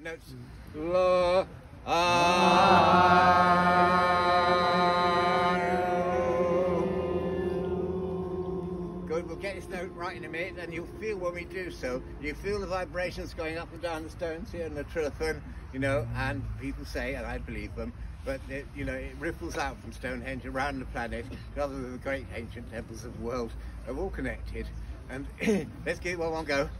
notes. La, ah. Good, we'll get this note right in a minute and you'll feel when we do so, you feel the vibrations going up and down the stones here in the trilithon, you know, and people say, and I believe them, but it, you know, it ripples out from Stonehenge around the planet, rather than the great ancient temples of the world are all connected. And let's give it one, one go.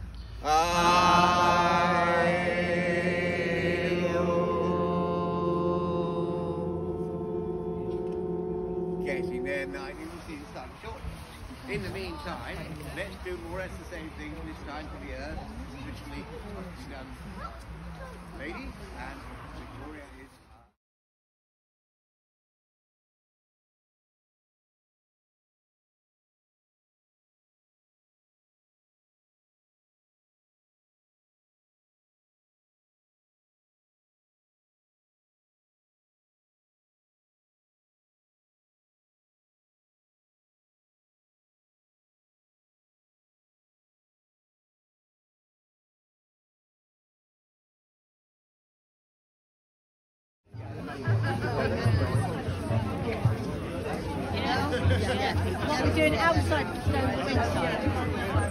Getting there, nine. You see the sun short. In the meantime, let's do more or less the same thing this time for the Earth, originally done. Lady and we're doing outside the snow